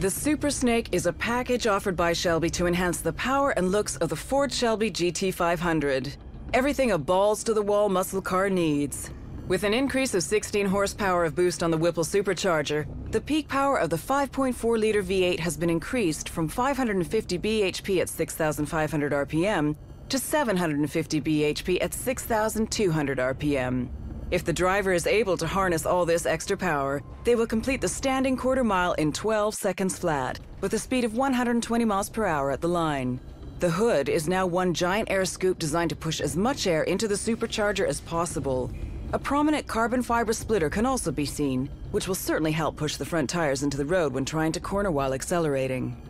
The Super Snake is a package offered by Shelby to enhance the power and looks of the Ford Shelby GT500. Everything a balls to the wall muscle car needs. With an increase of 16 horsepower of boost on the Whipple supercharger, the peak power of the 5.4 liter V8 has been increased from 550 bhp at 6,500 RPM to 750 bhp at 6,200 RPM. If the driver is able to harness all this extra power, they will complete the standing quarter mile in 12 seconds flat, with a speed of 120 miles per hour at the line. The hood is now one giant air scoop designed to push as much air into the supercharger as possible. A prominent carbon fiber splitter can also be seen, which will certainly help push the front tires into the road when trying to corner while accelerating.